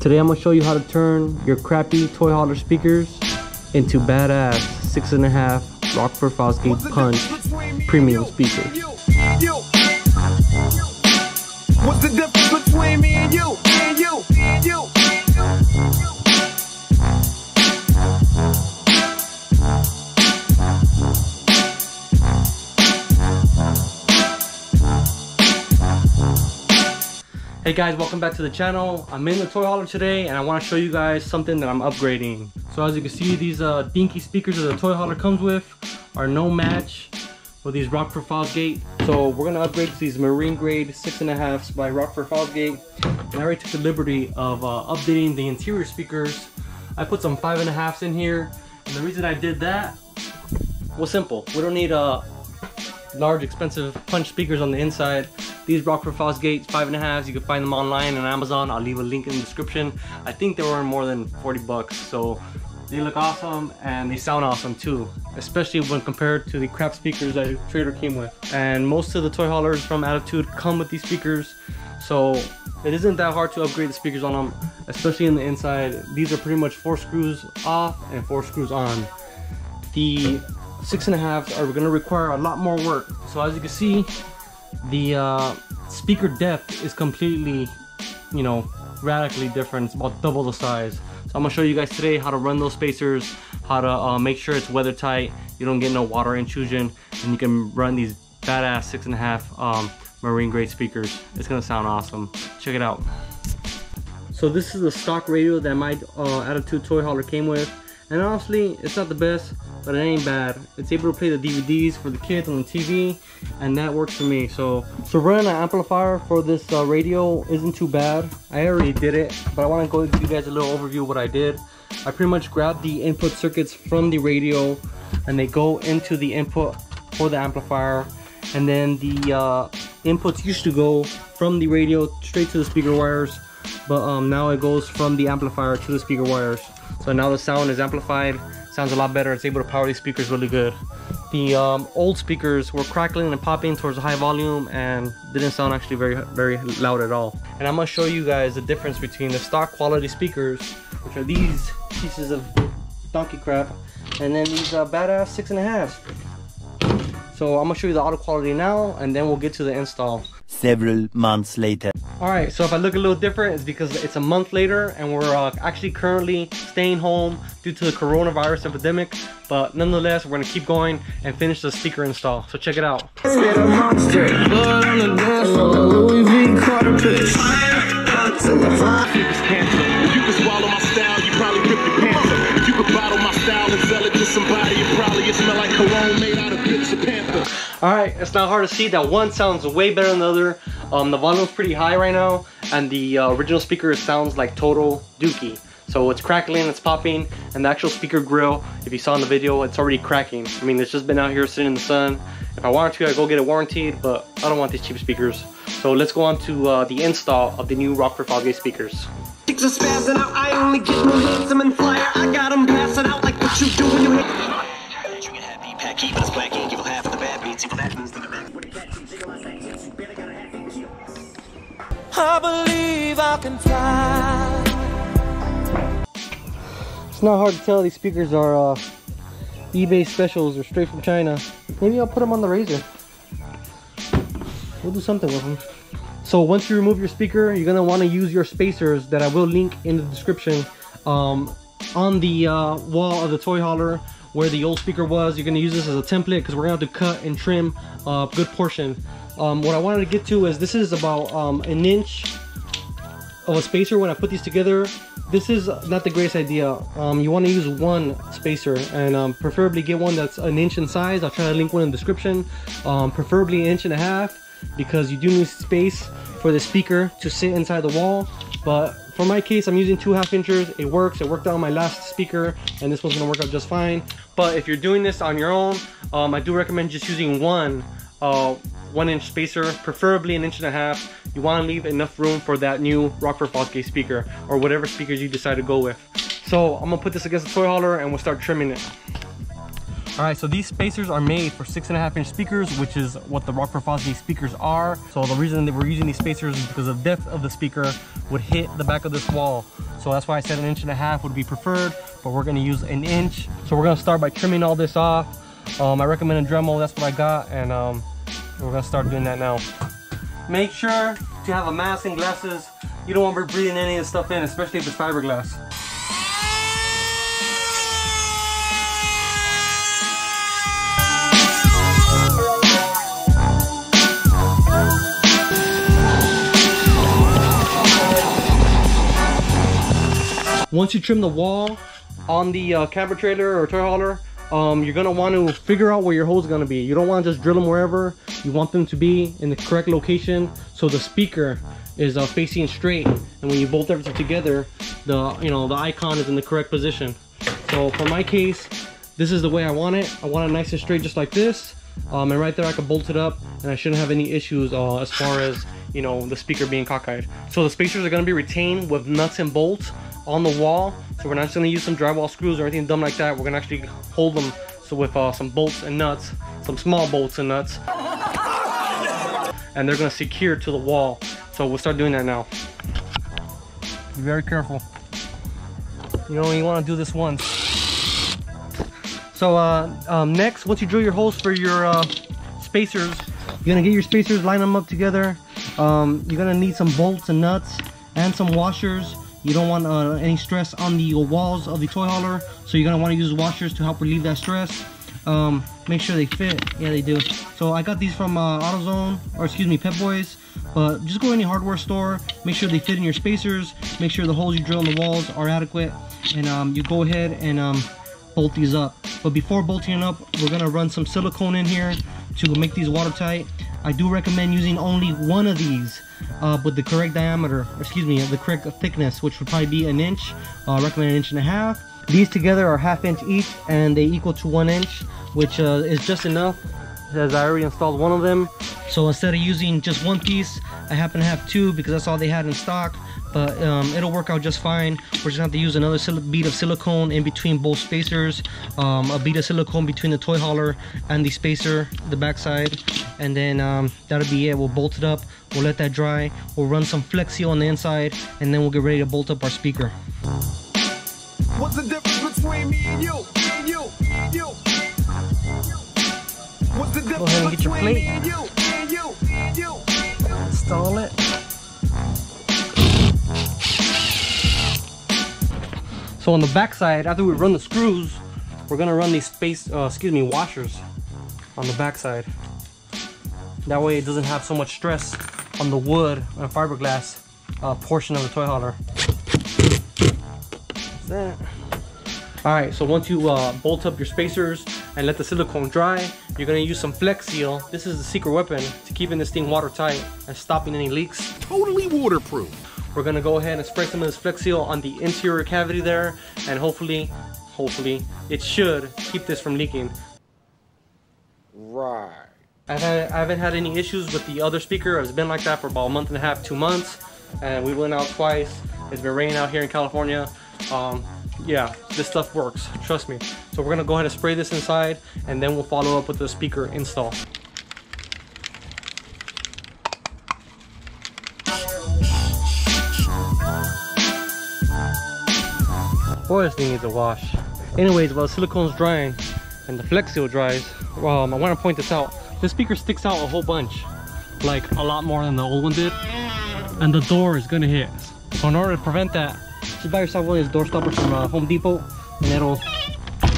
Today I'm gonna show you how to turn your crappy toy hauler speakers into badass six and a half Rockford Fosgate Punch premium speakers. What's the difference between me and you? Hey guys, welcome back to the channel. I'm in the toy hauler today and I want to show you guys something that I'm upgrading. So as you can see, these uh, dinky speakers that the toy hauler comes with are no match with these Rockford Fosgate. So we're gonna upgrade to these marine grade six and a halfs by Rockford Fosgate. And I already took the liberty of uh, updating the interior speakers. I put some five and a halfs in here. And the reason I did that was simple. We don't need uh, large expensive punch speakers on the inside. These Rockford Fosgate five and a halves, you can find them online on Amazon. I'll leave a link in the description. I think they were more than 40 bucks. So they look awesome and they sound awesome too, especially when compared to the crap speakers that Trader came with. And most of the toy haulers from Attitude come with these speakers. So it isn't that hard to upgrade the speakers on them, especially in the inside. These are pretty much four screws off and four screws on. The six and a half are gonna require a lot more work. So as you can see, the uh, speaker depth is completely, you know, radically different. It's about double the size. So I'm gonna show you guys today how to run those spacers, how to uh, make sure it's weather tight, you don't get no water intrusion, and you can run these badass six and a half um, marine grade speakers. It's gonna sound awesome. Check it out. So this is the stock radio that my uh, Attitude toy hauler came with. And honestly, it's not the best, but it ain't bad. It's able to play the DVDs for the kids on the TV, and that works for me. So, so running an amplifier for this uh, radio isn't too bad. I already did it, but I want to go give you guys a little overview of what I did. I pretty much grabbed the input circuits from the radio, and they go into the input for the amplifier, and then the uh, inputs used to go from the radio straight to the speaker wires, but um, now it goes from the amplifier to the speaker wires. So now the sound is amplified, sounds a lot better. It's able to power these speakers really good. The um, old speakers were crackling and popping towards a high volume and didn't sound actually very, very loud at all. And I'm gonna show you guys the difference between the stock quality speakers, which are these pieces of donkey crap, and then these uh, badass six and a halves. So I'm gonna show you the audio quality now, and then we'll get to the install. Several months later. All right, so if I look a little different, it's because it's a month later and we're uh, actually currently staying home due to the coronavirus epidemic. But nonetheless, we're gonna keep going and finish the speaker install. So check it out. All right, it's not hard to see that one sounds way better than the other. Um, the is pretty high right now, and the uh, original speaker sounds like total dookie. So it's crackling, it's popping, and the actual speaker grill, if you saw in the video, it's already cracking. I mean, it's just been out here sitting in the sun. If I wanted to, I'd go get it warranted, but I don't want these cheap speakers. So let's go on to uh, the install of the new Rockford Fosgate speakers. Chicks are spazzing out. I only get more handsome and flyer. I got them passing out like what you do when you hit. Drinking happy, pack evil, black ink, evil half I believe I can fly. It's not hard to tell these speakers are uh, eBay specials or straight from China. Maybe I'll put them on the Razor. We'll do something with them. So once you remove your speaker, you're gonna wanna use your spacers that I will link in the description um, on the uh, wall of the toy hauler where the old speaker was. You're gonna use this as a template because we're gonna have to cut and trim a good portion. Um, what I wanted to get to is this is about um, an inch of a spacer when I put these together. This is not the greatest idea. Um, you want to use one spacer and um, preferably get one that's an inch in size. I'll try to link one in the description. Um, preferably an inch and a half because you do need space for the speaker to sit inside the wall. But for my case, I'm using two half inches. It works. It worked out on my last speaker and this one's gonna work out just fine. But if you're doing this on your own, um, I do recommend just using one uh, one inch spacer, preferably an inch and a half. You wanna leave enough room for that new Rockford Fosgate speaker or whatever speakers you decide to go with. So I'm gonna put this against the toy hauler and we'll start trimming it. All right, so these spacers are made for six and a half inch speakers, which is what the Rockford Fosgate speakers are. So the reason that we're using these spacers is because the depth of the speaker would hit the back of this wall. So that's why I said an inch and a half would be preferred, but we're gonna use an inch. So we're gonna start by trimming all this off. Um, I recommend a Dremel, that's what I got, and um, we're gonna start doing that now. Make sure to have a mask and glasses. You don't want to be breathing any of this stuff in, especially if it's fiberglass. Once you trim the wall on the uh, camper trailer or toy hauler, um, you're gonna want to figure out where your holes gonna be. You don't want to just drill them wherever. You want them to be in the correct location so the speaker is uh, facing straight. And when you bolt everything together, the you know the icon is in the correct position. So for my case, this is the way I want it. I want it nice and straight, just like this. Um, and right there, I can bolt it up, and I shouldn't have any issues uh, as far as you know the speaker being cockeyed. So the spacers are gonna be retained with nuts and bolts on the wall. So we're not just gonna use some drywall screws or anything dumb like that. We're gonna actually hold them so with uh, some bolts and nuts, some small bolts and nuts. And they're gonna secure to the wall. So we'll start doing that now. Be very careful. You know, you wanna do this once. So uh, um, next, once you drill your holes for your uh, spacers, you're gonna get your spacers, line them up together. Um, you're gonna need some bolts and nuts and some washers. You don't want uh, any stress on the walls of the toy hauler, so you're gonna want to use washers to help relieve that stress. Um, make sure they fit. Yeah, they do. So I got these from uh, AutoZone, or excuse me, Pep Boys. But just go to any hardware store. Make sure they fit in your spacers. Make sure the holes you drill in the walls are adequate, and um, you go ahead and um, bolt these up. But before bolting it up, we're gonna run some silicone in here to make these watertight. I do recommend using only one of these uh, with the correct diameter, excuse me, the correct thickness, which would probably be an inch. Uh, recommend an inch and a half. These together are half inch each and they equal to one inch, which uh, is just enough as I already installed one of them. So instead of using just one piece, I happen to have two because that's all they had in stock. But um, it'll work out just fine. We're just gonna have to use another bead of silicone in between both spacers, um, a bead of silicone between the toy hauler and the spacer, the backside, and then um, that'll be it. We'll bolt it up. We'll let that dry. We'll run some Flex Seal on the inside, and then we'll get ready to bolt up our speaker. What's the difference between me and you? Me and you? And you? What's the difference ahead and get your plate. me and So on the back side, after we run the screws, we're gonna run these space, uh, excuse me, washers on the back side. That way it doesn't have so much stress on the wood and fiberglass uh, portion of the toy hauler. That's that. All right, so once you uh, bolt up your spacers and let the silicone dry, you're gonna use some Flex Seal. This is the secret weapon to keeping this thing watertight and stopping any leaks. Totally waterproof. We're gonna go ahead and spray some of this Flex Seal on the interior cavity there, and hopefully, hopefully, it should keep this from leaking. Right. I've had, I haven't had any issues with the other speaker. It's been like that for about a month and a half, two months, and we went out twice. It's been raining out here in California. Um, yeah, this stuff works, trust me. So we're gonna go ahead and spray this inside, and then we'll follow up with the speaker install. This thing needs a wash. Anyways, while the silicone's drying and the Flex Seal dries, um, I want to point this out. This speaker sticks out a whole bunch, like a lot more than the old one did, and the door is gonna hit. So in order to prevent that, just buy yourself one of these door stoppers from uh, Home Depot, and it'll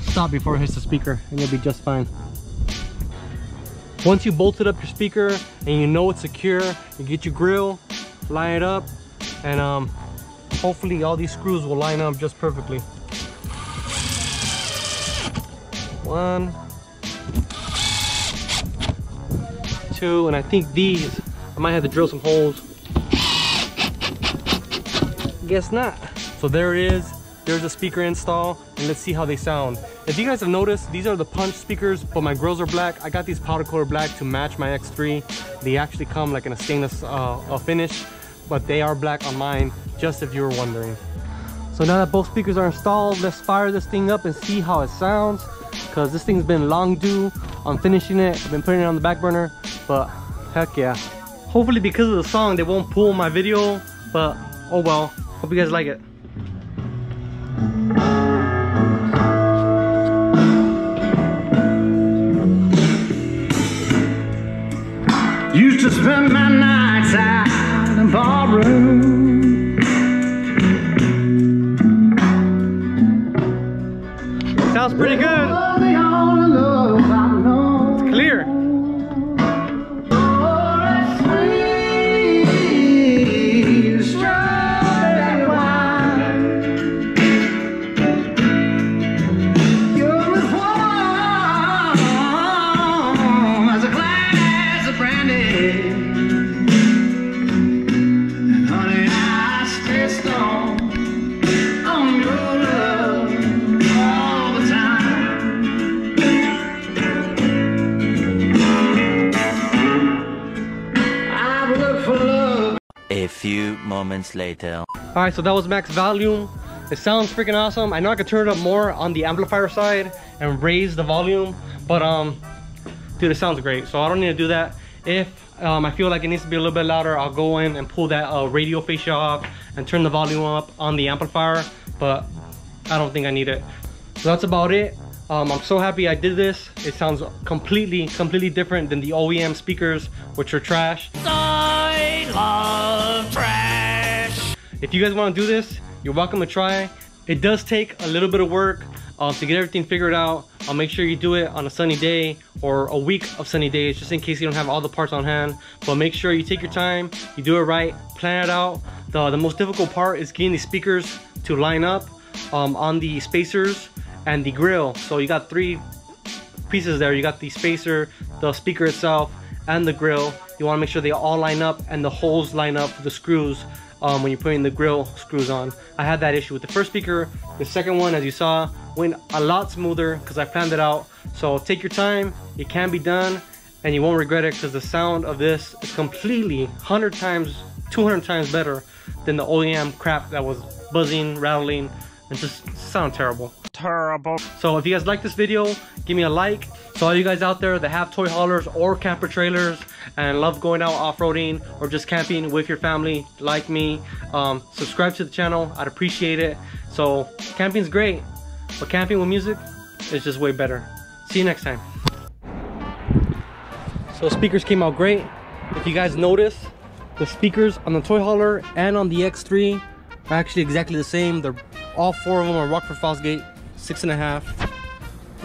stop before it hits the speaker, and you'll be just fine. Once you bolted up your speaker and you know it's secure, you get your grill, line it up, and um, hopefully all these screws will line up just perfectly. One, two, and I think these, I might have to drill some holes. Guess not. So there it is. There's a speaker install, and let's see how they sound. If you guys have noticed, these are the punch speakers, but my grills are black. I got these powder coated black to match my X3. They actually come like in a stainless uh, finish, but they are black on mine, just if you were wondering. So now that both speakers are installed, let's fire this thing up and see how it sounds. because this thing's been long due on finishing it. I've been putting it on the back burner, but heck yeah. Hopefully because of the song, they won't pull my video, but oh well. Hope you guys like it. Used to spend my in barroom. Few moments later. All right, so that was max volume. It sounds freaking awesome. I know I could turn it up more on the amplifier side and raise the volume, but um, dude, it sounds great. So I don't need to do that. If um, I feel like it needs to be a little bit louder, I'll go in and pull that uh, radio fascia off and turn the volume up on the amplifier, but I don't think I need it. So that's about it. Um, I'm so happy I did this. It sounds completely, completely different than the OEM speakers, which are trash. If you guys want to do this, you're welcome to try. It does take a little bit of work um, to get everything figured out. I'll make sure you do it on a sunny day or a week of sunny days, just in case you don't have all the parts on hand. But make sure you take your time, you do it right, plan it out. The, the most difficult part is getting the speakers to line up um, on the spacers and the grill. So you got three pieces there. You got the spacer, the speaker itself, and the grill. You want to make sure they all line up and the holes line up the screws um, when you're putting the grill screws on. I had that issue with the first speaker. The second one, as you saw, went a lot smoother because I planned it out. So take your time. It can be done and you won't regret it because the sound of this is completely 100 times, 200 times better than the OEM crap that was buzzing, rattling, and just sound terrible. Terrible. So if you guys like this video, give me a like. So all you guys out there that have toy haulers or camper trailers and love going out off-roading or just camping with your family like me, um, subscribe to the channel. I'd appreciate it. So camping's great, but camping with music is just way better. See you next time. So speakers came out great. If you guys notice, the speakers on the toy hauler and on the X3 are actually exactly the same. They're all four of them are Rockford Fosgate, six and a half,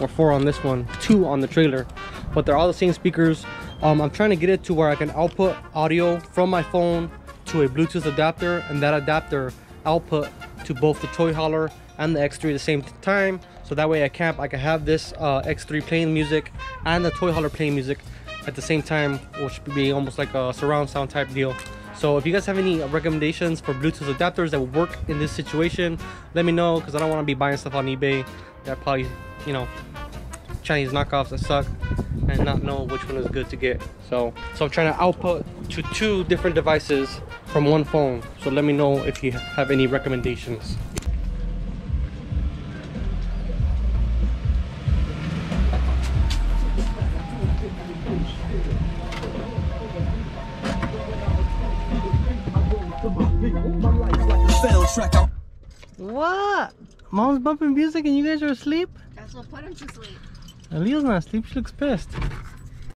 or four on this one, two on the trailer, but they're all the same speakers. Um, I'm trying to get it to where I can output audio from my phone to a Bluetooth adapter, and that adapter output to both the toy hauler and the X3 at the same time. So that way I camp, I can have this uh, X3 playing music and the toy hauler playing music at the same time, which would be almost like a surround sound type deal. So if you guys have any recommendations for Bluetooth adapters that would work in this situation, let me know because I don't want to be buying stuff on eBay that probably, you know, Chinese knockoffs that suck and not know which one is good to get. So, so I'm trying to output to two different devices from one phone. So let me know if you have any recommendations. Mom's bumping music and you guys are asleep? That's what put him to sleep. Aaliyah's not asleep. She looks pissed.